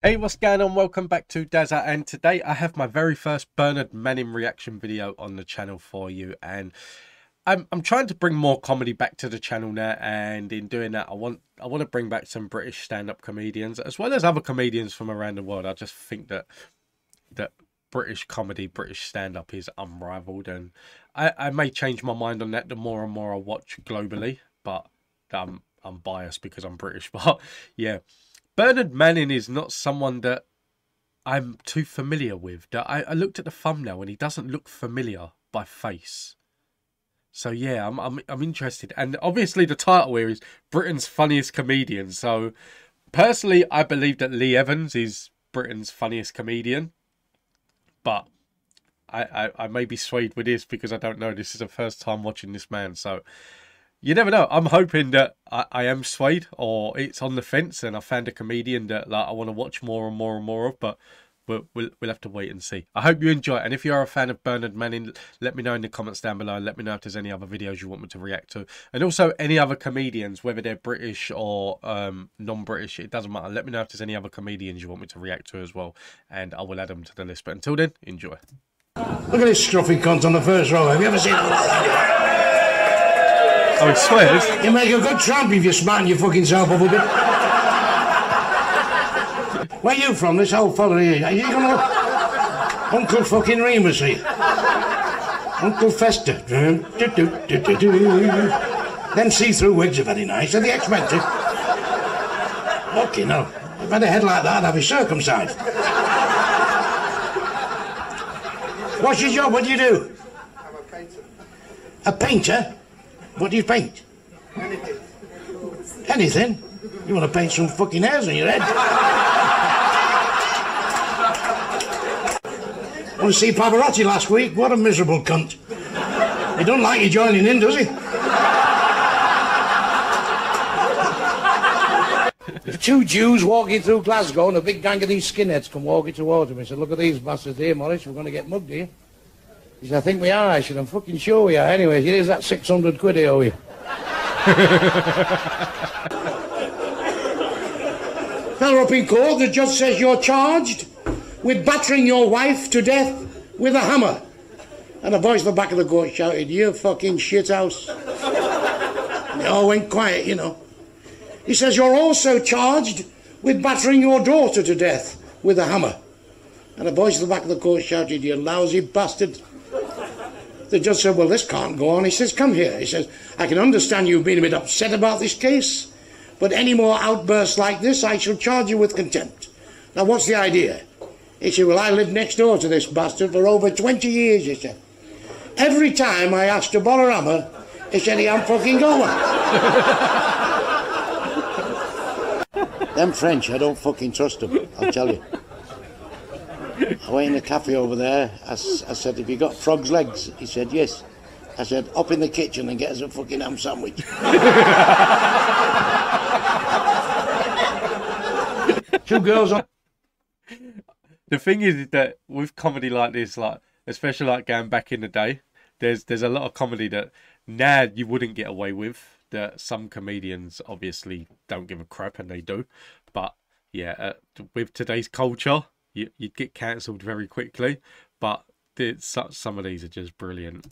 Hey, what's going on? Welcome back to Dazza, and today I have my very first Bernard Manning reaction video on the channel for you. And I'm I'm trying to bring more comedy back to the channel now, and in doing that, I want I want to bring back some British stand-up comedians as well as other comedians from around the world. I just think that that British comedy, British stand-up is unrivaled, and I I may change my mind on that the more and more I watch globally, but I'm I'm biased because I'm British, but yeah. Bernard Manning is not someone that I'm too familiar with. I, I looked at the thumbnail and he doesn't look familiar by face. So yeah, I'm, I'm I'm interested, and obviously the title here is Britain's funniest comedian. So personally, I believe that Lee Evans is Britain's funniest comedian, but I, I I may be swayed with this because I don't know. This is the first time watching this man, so you never know. I'm hoping that I, I am swayed or it's on the fence and I found a comedian that like I want to watch more and more and more of, but we'll, we'll, we'll have to wait and see. I hope you enjoy it. And if you are a fan of Bernard Manning, let me know in the comments down below. Let me know if there's any other videos you want me to react to. And also any other comedians, whether they're British or um, non-British, it doesn't matter. Let me know if there's any other comedians you want me to react to as well. And I will add them to the list. But until then, enjoy. Look at this scruffy cunt on the first row. Have you ever seen that? Oh, he swears? You make a good tramp if you smarten your fucking self up a bit. Where you from, this old fella here? Are you gonna... Uncle fucking Remus here. Uncle Fester. Them see-through wigs are very nice. Are they expensive? Fucking hell. If I had a head like that, I'd be circumcised. What's your job? What do you do? I'm a painter. A painter? What do you paint? Anything. Anything? You want to paint some fucking hairs on your head? want to see Pavarotti last week? What a miserable cunt. He don't like you joining in, does he? Two Jews walking through Glasgow and a big gang of these skinheads come walking towards him. He said, look at these bastards here, Morris, we're going to get mugged here. He said, I think we are. I said, I'm fucking sure we are. Anyway, here's that 600 quid I owe you. Fellow up in court, the judge says you're charged with battering your wife to death with a hammer. And a voice in the back of the court shouted, You fucking shithouse. And they all went quiet, you know. He says, You're also charged with battering your daughter to death with a hammer. And a voice in the back of the court shouted, You lousy bastard. The judge said, Well, this can't go on. He says, Come here. He says, I can understand you've been a bit upset about this case, but any more outbursts like this, I shall charge you with contempt. Now, what's the idea? He said, Well, I lived next door to this bastard for over 20 years, he said. Every time I asked to borrow a hammer, he said he fucking got one. them French, I don't fucking trust them, I'll tell you. I went in the cafe over there. I, I said, Have you got frog's legs? He said, Yes. I said, Up in the kitchen and get us a fucking ham sandwich. Two girls on. The thing is that with comedy like this, like especially like going back in the day, there's there's a lot of comedy that now you wouldn't get away with. That some comedians obviously don't give a crap, and they do. But yeah, uh, with today's culture, you, would get cancelled very quickly. But some of these are just brilliant.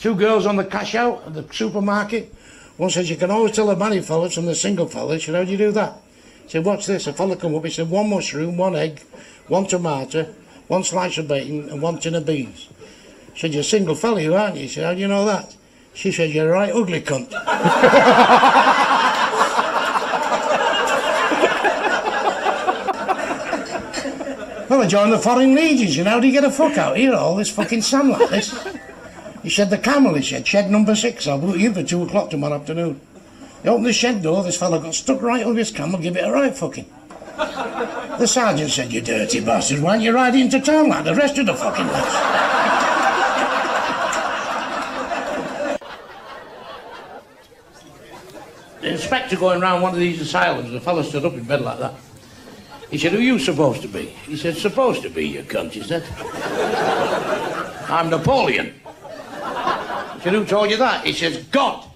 Two girls on the cash out at the supermarket. One says, You can always tell the married fellas from the single fellas. Said, How do you do that? He said, What's this? A fella come up. He said, One mushroom, one egg, one tomato, one slice of bacon, and one tin of beans. She said, You're a single fella, you aren't you? He said, How do you know that? She said, You're a right ugly cunt. Well, I joined the Foreign Legions, you know. How do you get a fuck out here, all this fucking sun like this? He said, the camel, he said, shed number six. I'll boot you for two o'clock tomorrow afternoon. He opened the shed door, this fella got stuck right over his camel, give it a right fucking. The sergeant said, you dirty bastard, why don't you ride into town like the rest of the fucking lads? The inspector going round one of these asylums, the fellow stood up in bed like that. He said, who you supposed to be? He said, supposed to be, you cunt, he said. I'm Napoleon. He said, who told you that? He says, God.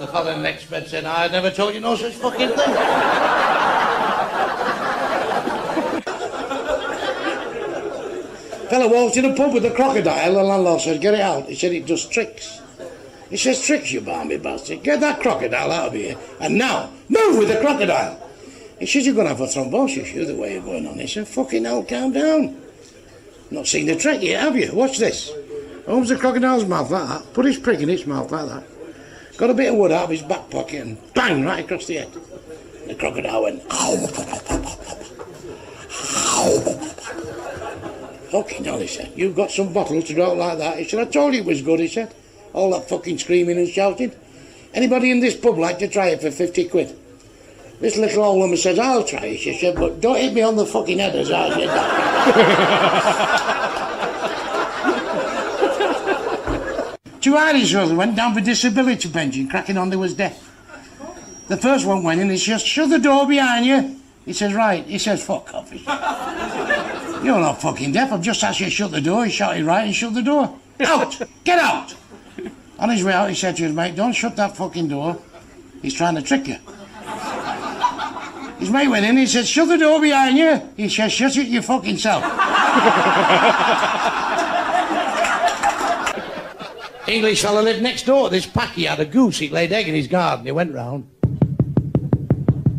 The fellow in the next bed said, I never told you no such fucking thing. Fellow walked in a pub with a crocodile. The landlord said, Get it out. He said, It does tricks. He says, Tricks, you balmy bastard. Get that crocodile out of here. And now, move with the crocodile. He says, You're going to have a thrombosis, you, the way you're going on. He said, Fucking hell, calm down. Not seen the trick yet, have you? Watch this. Opens the crocodile's mouth like that. Put his prick in its mouth like that. Got a bit of wood out of his back pocket and bang right across the head. The crocodile went. Fucking hell, he said. You've got some bottles to drop like that. He said, I told you it was good, he said. All that fucking screaming and shouting. Anybody in this pub like to try it for 50 quid? This little old woman says, I'll try she said, but don't hit me on the fucking head as I said that. Two Irish brothers went down for disability pension, cracking on they was deaf. The first one went in, he says, shut the door behind you. He says, right. He says, fuck off. You're not fucking deaf. I've just asked you to shut the door. He shouted right and shut the door. Out! Get out! On his way out, he said to his mate, don't shut that fucking door. He's trying to trick you. His mate went in, he said, shut the door behind you. He says, shut it you fucking self. English fella lived next door. This packy had a goose. He laid egg in his garden. He went round.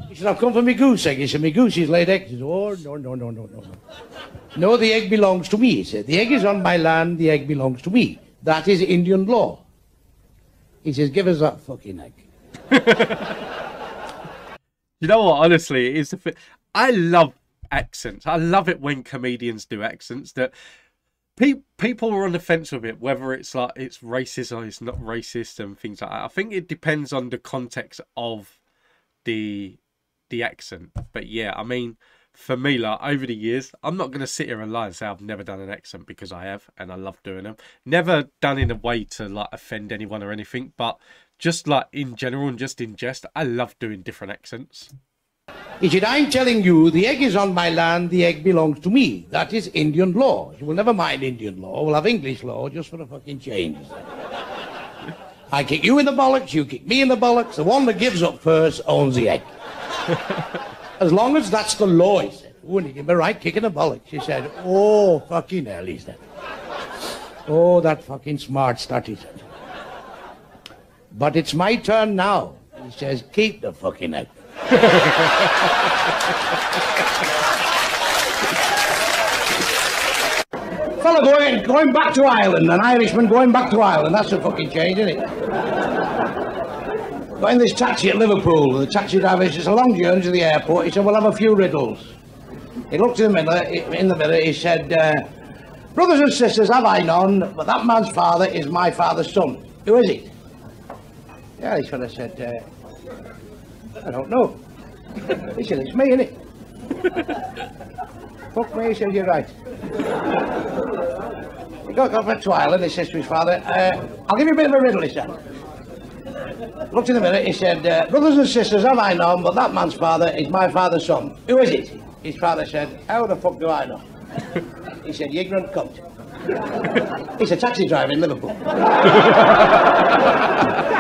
He said, I've come for me goose egg. He said, me goose is laid egg. He said, oh, no, no, no, no, no. No, the egg belongs to me, he said. The egg is on my land. The egg belongs to me. That is Indian law. He says, give us that fucking egg. You know what? Honestly, it is the I love accents. I love it when comedians do accents. That pe- people are on the fence with it, whether it's like it's racist or it's not racist and things like that. I think it depends on the context of the the accent. But yeah, I mean, for me, like over the years, I'm not gonna sit here and lie and say I've never done an accent because I have, and I love doing them. Never done in a way to like offend anyone or anything, but just like in general and just in jest, I love doing different accents. He said, I'm telling you, the egg is on my land, the egg belongs to me. That is Indian law. You will never mind Indian law. We'll have English law just for a fucking change. I kick you in the bollocks, you kick me in the bollocks. The one that gives up first owns the egg. as long as that's the law, he said. And he gave me a right kick in the bollocks. He said, oh, fucking hell, he said. Oh, that fucking smart start, he said. But it's my turn now. He says, keep the fucking egg. Fella going, going back to Ireland, an Irishman going back to Ireland. That's a fucking change, isn't it? Got in this taxi at Liverpool. The taxi driver says, it's a long journey to the airport. He said, we'll have a few riddles. He looked in the mirror, in the mirror he said, uh, brothers and sisters, have I none, but that man's father is my father's son. Who is it? Yeah, this fella said, uh, I don't know. He said, it's me, innit? Fuck me, he said, you're right. He got off to Ireland, he says to his father, uh, I'll give you a bit of a riddle, he said. Looked in the mirror, he said, uh, brothers and sisters, have I known, but that man's father is my father's son. Who is it? His father said, how the fuck do I know? He said, you ignorant cunt. He's a taxi driver in Liverpool.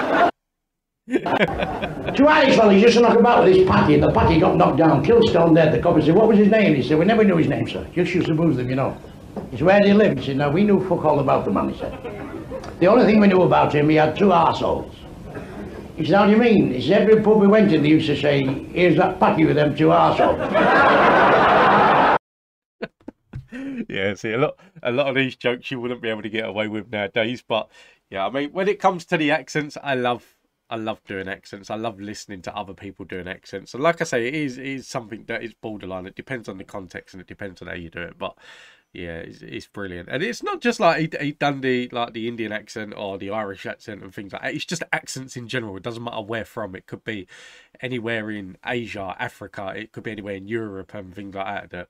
Two Irish fellas used to knock about with his Paddy, and the Paddy got knocked down, killed stone dead. The copper said, what was his name? He said, we never knew his name, sir. Just used to move them, you know. He said, where did he live? He said, no, we knew fuck all about the man, he said. The only thing we knew about him, he had two arseholes. He said, how do you mean? He said, every pub we went in, they used to say, here's that Paddy with them two arseholes. yeah, see a lot a lot of these jokes you wouldn't be able to get away with nowadays. But yeah, I mean when it comes to the accents, I love I love doing accents. I love listening to other people doing accents. And like I say, it is it is something that is borderline. It depends on the context and it depends on how you do it. But yeah, it's, it's brilliant. And it's not just like he, he done the like the Indian accent or the Irish accent and things like that. It's just accents in general. It doesn't matter where from. It could be anywhere in Asia, Africa. It could be anywhere in Europe and things like that. That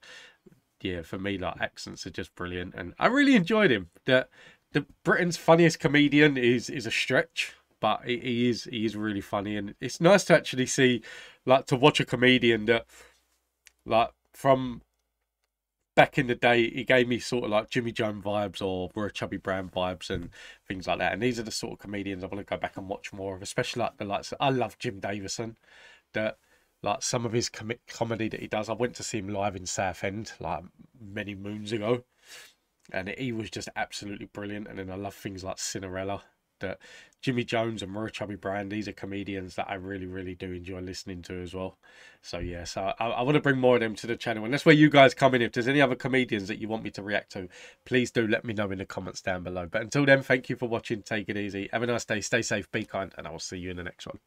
yeah, for me, like accents are just brilliant, and I really enjoyed him. The the Britain's funniest comedian is is a stretch, but he, is he is really funny, and it's nice to actually see, like, to watch a comedian that, like, from back in the day, he gave me sort of like Jimmy Jones vibes or Roy Chubby Brown vibes and things like that. And these are the sort of comedians I want to go back and watch more of, especially like the likes. Of, I love Jim Davidson. That like some of his com- comedy that he does. I went to see him live in Southend like many moons ago, and he was just absolutely brilliant. And then I love things like Sinderella. That Jimmy Jones and Chubby Brown, these are comedians that I really, really do enjoy listening to as well. So yeah, so I, I want to bring more of them to the channel, and that's where you guys come in. If there's any other comedians that you want me to react to, please do let me know in the comments down below. But until then, thank you for watching. Take it easy. Have a nice day. Stay safe. Be kind, and I will see you in the next one.